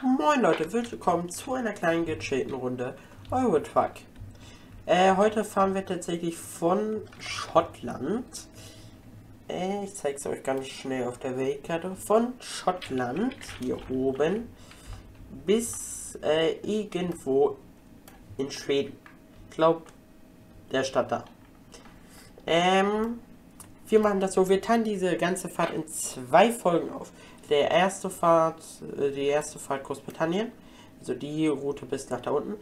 Moin Leute, willkommen zu einer kleinen gechillten Runde Eurotruck. Äh, heute fahren wir tatsächlich von Schottland. Äh, ich zeige es euch ganz schnell auf der Weltkarte. Von Schottland, hier oben, bis äh, irgendwo in Schweden. Ich glaube, der Stadt da. Ähm, wir machen das so, wir teilen diese ganze Fahrt in zwei Folgen auf der erste Fahrt, äh, die erste Fahrt Großbritannien, also die Route bis nach da unten.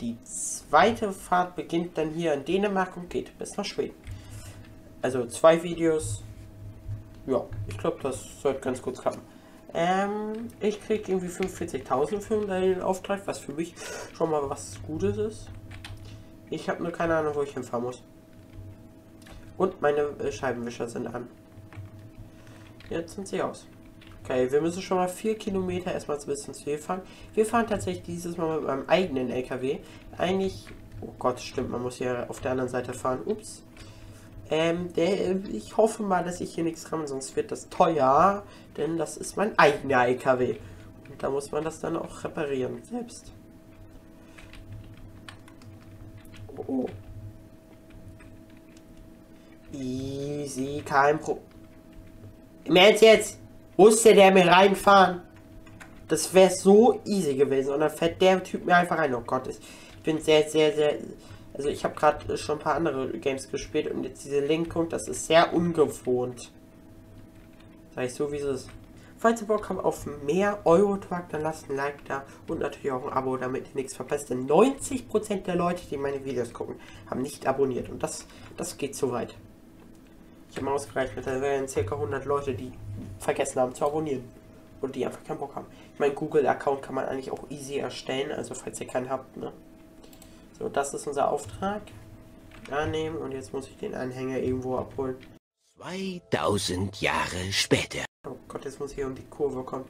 Die zweite Fahrt beginnt dann hier in Dänemark und geht bis nach Schweden. Also zwei Videos. Ja, ich glaube, das sollte ganz gut klappen. Ähm, ich kriege irgendwie 45.000 für den Auftrag, was für mich schon mal was Gutes ist. Ich habe nur keine Ahnung, wo ich hinfahren muss. Und meine äh, Scheibenwischer sind an. Jetzt sind sie aus. Okay, wir müssen schon mal vier Kilometer erstmal ein bisschen zu viel fahren. Wir fahren tatsächlich dieses Mal mit meinem eigenen LKW. Eigentlich, oh Gott, stimmt, man muss hier auf der anderen Seite fahren. Ups. Ähm, der, ich hoffe mal, dass ich hier nichts kann, sonst wird das teuer, denn das ist mein eigener LKW. Und da muss man das dann auch reparieren, selbst. Oh. oh. Easy, kein Problem. Im Ernst jetzt? Musste der mir reinfahren? Das wäre so easy gewesen. Und dann fährt der Typ mir einfach rein. Oh Gott, ich bin sehr, sehr, sehr... Also ich habe gerade schon ein paar andere Games gespielt und jetzt diese Lenkung, das ist sehr ungewohnt. Sag ich so, wie es ist. Falls ihr Bock habt auf mehr Euro-Truck, dann lasst ein Like da und natürlich auch ein Abo, damit ihr nichts verpasst. Denn 90% der Leute, die meine Videos gucken, haben nicht abonniert. Und das, das geht zu weit. Ich habe mal ausgerechnet, da wären ca. 100 Leute, die vergessen haben zu abonnieren. Und die einfach keinen Bock haben. Ich meine, Google-Account kann man eigentlich auch easy erstellen, also falls ihr keinen habt, ne? So, das ist unser Auftrag. Annehmen und jetzt muss ich den Anhänger irgendwo abholen. 2000 Jahre später. Oh Gott, jetzt muss ich hier um die Kurve kommen.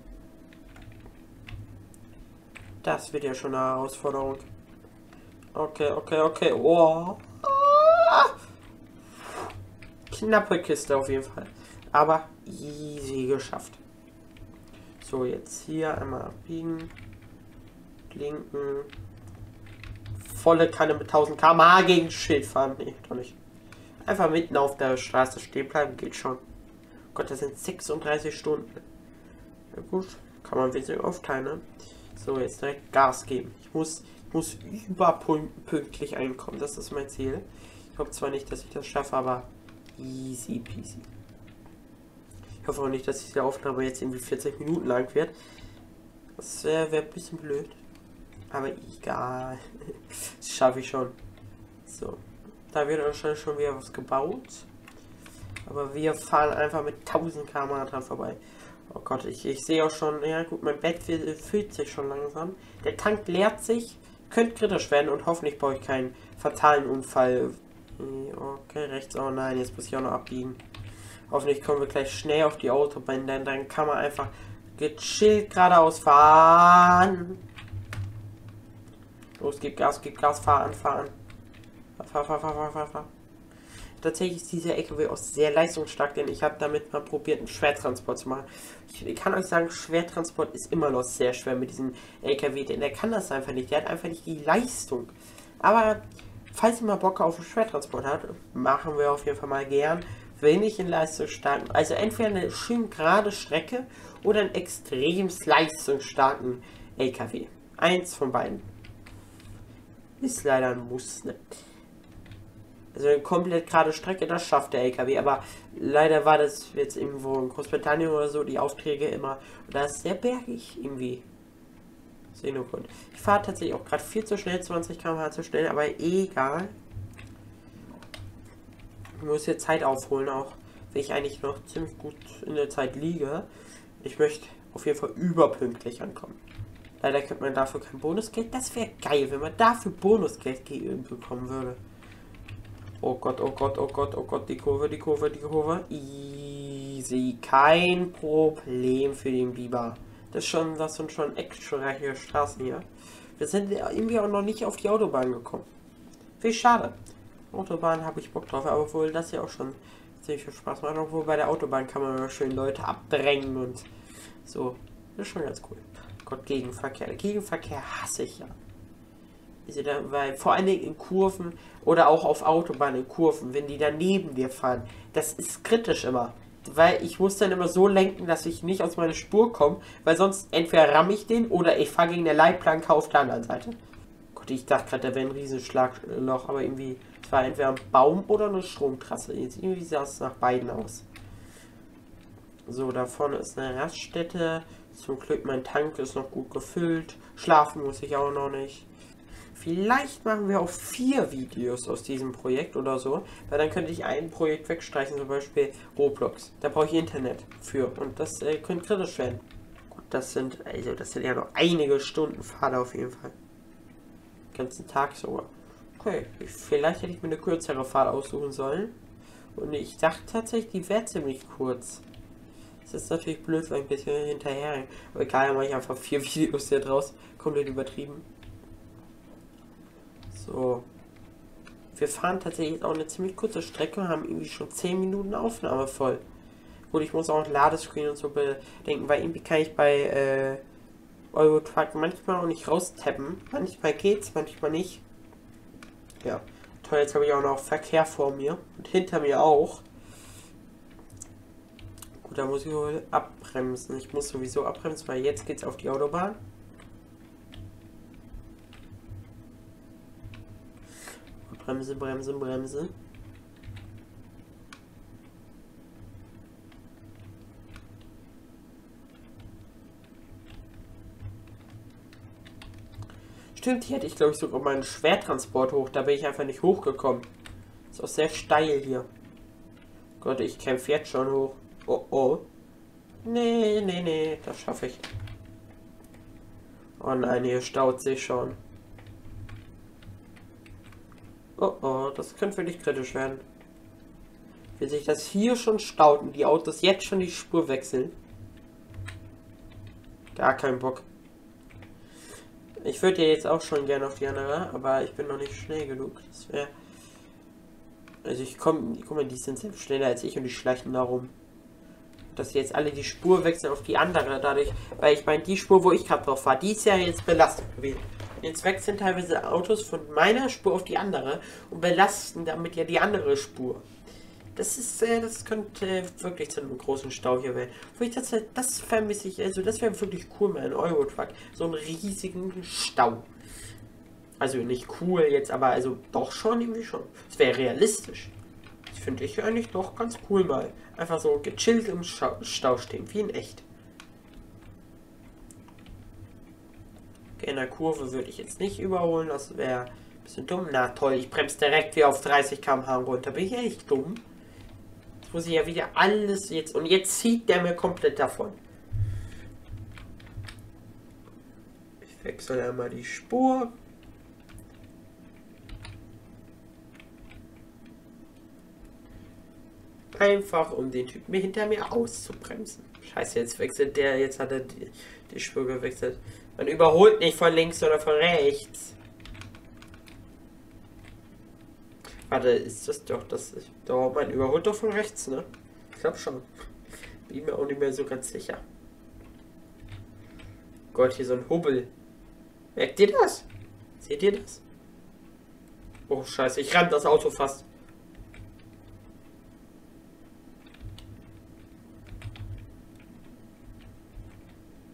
Das wird ja schon eine Herausforderung. Okay, okay, okay. Oh. Ah. Knappe Kiste auf jeden Fall. Aber easy geschafft. So, jetzt hier einmal abbiegen. Linken. Volle Kanne mit 1000 km/h gegen Schild fahren. Nee, doch nicht. Einfach mitten auf der Straße stehen bleiben, geht schon. Gott, das sind 36 Stunden. Ja gut, kann man wesentlich aufteilen, ne? So, jetzt direkt Gas geben. Ich muss, muss überpünktlich einkommen. Das ist mein Ziel. Ich glaube zwar nicht, dass ich das schaffe, aber easy peasy. Ich hoffe auch nicht, dass diese Aufnahme jetzt irgendwie 40 Minuten lang wird. Das wäre wär ein bisschen blöd. Aber egal. das schaffe ich schon. So. Da wird wahrscheinlich schon wieder was gebaut. Aber wir fahren einfach mit 1000 km dran vorbei. Oh Gott, ich, ich sehe auch schon, ja gut, mein Bett füllt sich schon langsam. Der Tank leert sich, könnte kritisch werden und hoffentlich baue ich keinen fatalen Unfall. Okay, rechts, oh nein, jetzt muss ich auch noch abbiegen. Hoffentlich kommen wir gleich schnell auf die Autobahn, denn dann kann man einfach gechillt geradeaus fahren. Los, gib Gas, gib Gas, fahren, fahren. Fahr, fahr, fahr, fahr, fahr, fahr. Tatsächlich ist dieser LKW auch sehr leistungsstark, denn ich habe damit mal probiert, einen Schwertransport zu machen. Ich kann euch sagen, Schwertransport ist immer noch sehr schwer mit diesem LKW, denn der kann das einfach nicht. Der hat einfach nicht die Leistung. Aber falls ihr mal Bock auf einen Schwertransport habt, machen wir auf jeden Fall mal gern wenig in leistungsstarken, also entweder eine schön gerade Strecke oder einen extrem leistungsstarken LKW. Eins von beiden. Ist leider ein Muss, ne? Also eine komplett gerade Strecke, das schafft der LKW, aber leider war das jetzt irgendwo in Großbritannien oder so, die Aufträge immer, da ist sehr bergig irgendwie. Grund. Ich fahre tatsächlich auch gerade viel zu schnell, 20 km/h zu schnell, aber egal. Ich muss jetzt Zeit aufholen, auch wenn ich eigentlich noch ziemlich gut in der Zeit liege. Ich möchte auf jeden Fall überpünktlich ankommen. Leider kriegt man dafür kein Bonusgeld. Das wäre geil, wenn man dafür Bonusgeld bekommen würde. Oh Gott, oh Gott, oh Gott, oh Gott, die Kurve, die Kurve, die Kurve. Easy. Kein Problem für den Biber. Das ist schon, das sind schon extra reiche Straßen hier. Wir sind irgendwie auch noch nicht auf die Autobahn gekommen. Wie schade. Autobahn habe ich Bock drauf, aber wohl das ja auch schon ziemlich viel Spaß macht. Obwohl bei der Autobahn kann man schön Leute abdrängen und so. Das ist schon ganz cool. Gott, Gegenverkehr. Gegenverkehr hasse ich ja. Weil vor allen Dingen in Kurven oder auch auf Autobahnen in Kurven, wenn die da neben dir fahren, das ist kritisch immer. Weil ich muss dann immer so lenken, dass ich nicht aus meiner Spur komme, weil sonst entweder ramme ich den oder ich fahre gegen der Leitplanke auf der anderen Seite. Gott, ich dachte gerade, da wäre ein Riesenschlagloch, aber irgendwie, es war entweder ein Baum oder eine Stromtrasse. Jetzt irgendwie sah es nach beiden aus. So, da vorne ist eine Raststätte. Zum Glück, mein Tank ist noch gut gefüllt. Schlafen muss ich auch noch nicht. Vielleicht machen wir auch vier Videos aus diesem Projekt oder so, weil dann könnte ich ein Projekt wegstreichen, zum Beispiel Roblox. Da brauche ich Internet für und das äh, könnte kritisch werden. Gut, das sind, also das sind ja noch einige Stunden Fahrt auf jeden Fall. Den ganzen Tag sogar. Okay, vielleicht hätte ich mir eine kürzere Fahrt aussuchen sollen. Und ich dachte tatsächlich, die wäre ziemlich kurz. Das ist natürlich blöd, weil ich ein bisschen hinterher. Aber egal, mache ich einfach vier Videos hier draus. Komplett übertrieben. So. Wir fahren tatsächlich auch eine ziemlich kurze Strecke, haben irgendwie schon 10 Minuten Aufnahme voll. Gut, ich muss auch Ladescreen und so bedenken, weil irgendwie kann ich bei äh, Eurotruck manchmal auch nicht raustappen. Manchmal geht's, manchmal nicht. Ja. Toll, jetzt habe ich auch noch Verkehr vor mir und hinter mir auch. Gut, da muss ich wohl abbremsen. Ich muss sowieso abbremsen, weil jetzt geht's auf die Autobahn. Bremse, Bremse, Bremse. Stimmt, hier hätte ich glaube ich sogar meinen Schwertransport hoch. Da bin ich einfach nicht hochgekommen. Ist auch sehr steil hier. Gott, ich kämpfe jetzt schon hoch. Oh oh. Nee, nee, nee, das schaffe ich. Oh nein, hier staut sich schon. Oh oh, das könnte wirklich kritisch werden. Wie sich das hier schon staut und die Autos jetzt schon die Spur wechseln. Gar kein Bock. Ich würde ja jetzt auch schon gerne auf die andere, aber ich bin noch nicht schnell genug. Wäre. Also ich komme, guck mal, die sind selbst schneller als ich und die schleichen da rum. Dass jetzt alle die Spur wechseln auf die andere dadurch, weil ich meine, die Spur, wo ich gerade drauf war, die ist ja jetzt belastet gewesen. Jetzt wechseln teilweise Autos von meiner Spur auf die andere und belasten damit ja die andere Spur. Das ist, äh, das könnte äh, wirklich zu einem großen Stau hier werden. Wo ich das, das vermisse ich, also das wäre wirklich cool mal in Eurotruck. So einen riesigen Stau. Also nicht cool jetzt, aber also doch schon irgendwie schon. Es wäre realistisch. Das finde ich eigentlich doch ganz cool mal. Einfach so gechillt im Stau stehen, wie in echt. In der Kurve würde ich jetzt nicht überholen, das wäre ein bisschen dumm. Na toll, ich bremse direkt wieder auf 30 km/h runter. Bin ich echt dumm? Jetzt muss ich ja wieder alles jetzt... Und jetzt zieht der mir komplett davon. Ich wechsle einmal die Spur. Einfach, um den Typen hinter mir auszubremsen. Scheiße, jetzt wechselt der, jetzt hat er die, die Spur gewechselt. Man überholt nicht von links oder von rechts. Warte, ist das doch das? Doch, man überholt doch von rechts, ne? Ich glaube schon. Bin mir auch nicht mehr so ganz sicher. Gott, hier so ein Hubbel. Merkt ihr das? Seht ihr das? Oh, scheiße, ich ramm das Auto fast.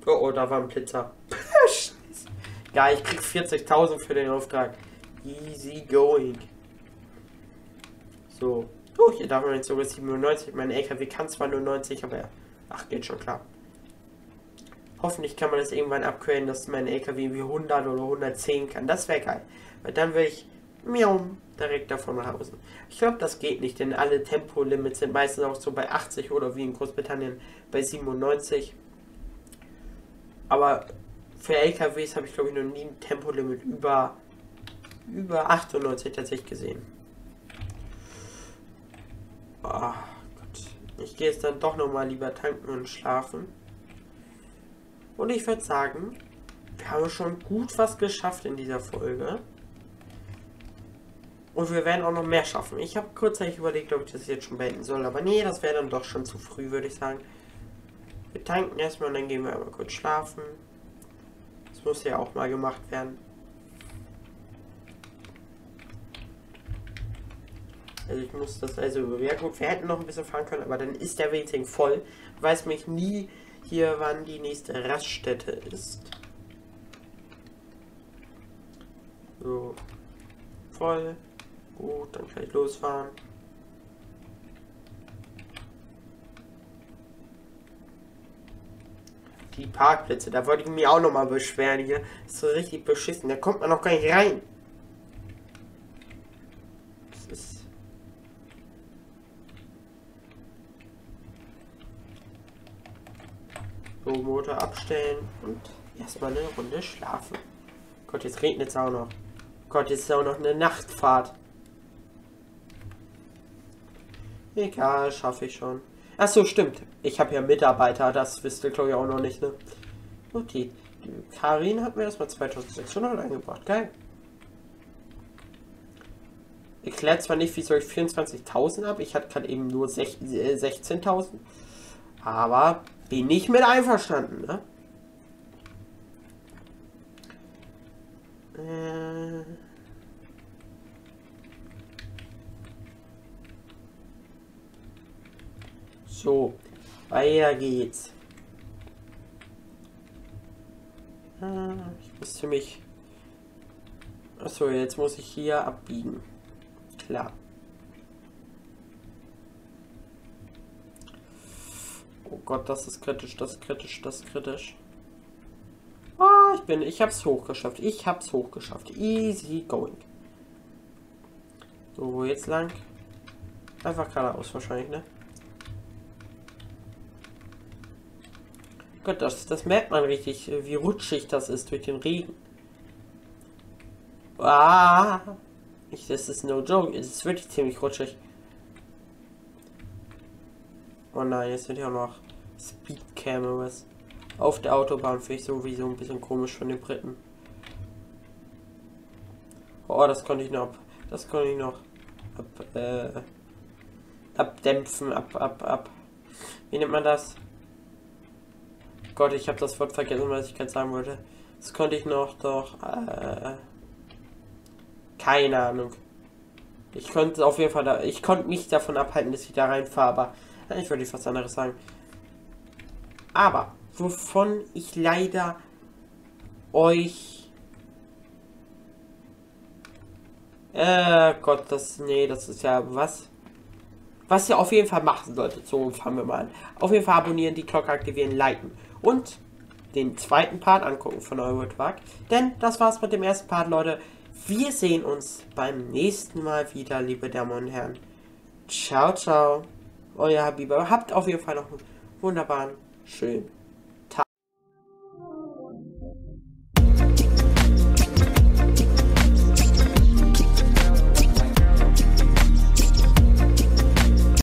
Oh, oh, da war ein Blitzer. Ja, ich krieg 40.000 für den Auftrag. Easy going. So. Oh, hier darf man jetzt sogar 97. Mein LKW kann zwar nur 90, aber ach, geht schon klar. Hoffentlich kann man das irgendwann upgraden, dass mein LKW wie 100 oder 110 kann. Das wäre geil. Weil dann will ich miau, direkt davon nach Hause. Ich glaube, das geht nicht, denn alle Tempolimits sind meistens auch so bei 80 oder wie in Großbritannien bei 97. Aber für LKWs habe ich glaube ich noch nie ein Tempolimit über, über 98 tatsächlich gesehen. Oh Gott. Ich gehe jetzt dann doch noch mal lieber tanken und schlafen. Und ich würde sagen, wir haben schon gut was geschafft in dieser Folge. Und wir werden auch noch mehr schaffen. Ich habe kurzzeitig überlegt, ob ich das jetzt schon beenden soll. Aber nee, das wäre dann doch schon zu früh, würde ich sagen. Wir tanken erstmal und dann gehen wir einmal kurz schlafen. Das muss ja auch mal gemacht werden. Also ich muss das, also ja gut, wir hätten noch ein bisschen fahren können, aber dann ist der Waiting voll. Weiß mich nie hier, wann die nächste Raststätte ist. So. Voll. Gut, dann kann ich losfahren. Die Parkplätze, da wollte ich mich auch noch mal beschweren hier. ist so richtig beschissen, da kommt man noch gar nicht rein. Das ist... So, Motor abstellen und erstmal eine Runde schlafen. Gott, jetzt regnet es auch noch. Gott, jetzt ist auch noch eine Nachtfahrt. Egal, schaffe ich schon. Ach so, stimmt. Ich habe ja Mitarbeiter, das wisst ihr glaube ich auch noch nicht, ne? Okay. Die Karin hat mir erstmal 2600 eingebracht. Geil. Erklärt zwar nicht, wieso ich 24.000 habe. Ich hatte gerade eben nur 16.000. Äh, Aber bin ich mit einverstanden, ne? Äh. So, weiter geht's. Ah, ich muss ziemlich... Achso, jetzt muss ich hier abbiegen. Klar. Oh Gott, das ist kritisch, das ist kritisch, das ist kritisch. Ah, ich bin, ich hab's hochgeschafft. Ich hab's hochgeschafft. Easy going. So, wo jetzt lang? Einfach geradeaus wahrscheinlich, ne? Gott, das, das merkt man richtig, wie rutschig das ist durch den Regen. Ah, ich, das ist no joke, es ist wirklich ziemlich rutschig. Oh nein, jetzt sind ja noch Speed Cameras. Auf der Autobahn finde ich sowieso ein bisschen komisch von den Briten. Oh, das konnte ich noch. Das konnte ich noch. Ab, äh, abdämpfen, ab, ab, ab. Wie nennt man das? Gott, ich habe das Wort vergessen, was ich gerade sagen wollte. Das konnte ich noch doch. Äh, keine Ahnung. Ich konnte auf jeden Fall da, ich konnte mich davon abhalten, dass ich da reinfahre, aber ich würde fast anderes sagen. Aber wovon ich leider euch äh Gott, das nee, das ist ja was was ihr auf jeden Fall machen solltet. So fangen wir mal an. Auf jeden Fall abonnieren, die Glocke aktivieren, liken und den zweiten Part angucken von Eurotwag. Denn das war's mit dem ersten Part, Leute. Wir sehen uns beim nächsten Mal wieder, liebe Damen und Herren. Ciao, ciao. Euer Habiba. Habt auf jeden Fall noch einen wunderbaren, schönen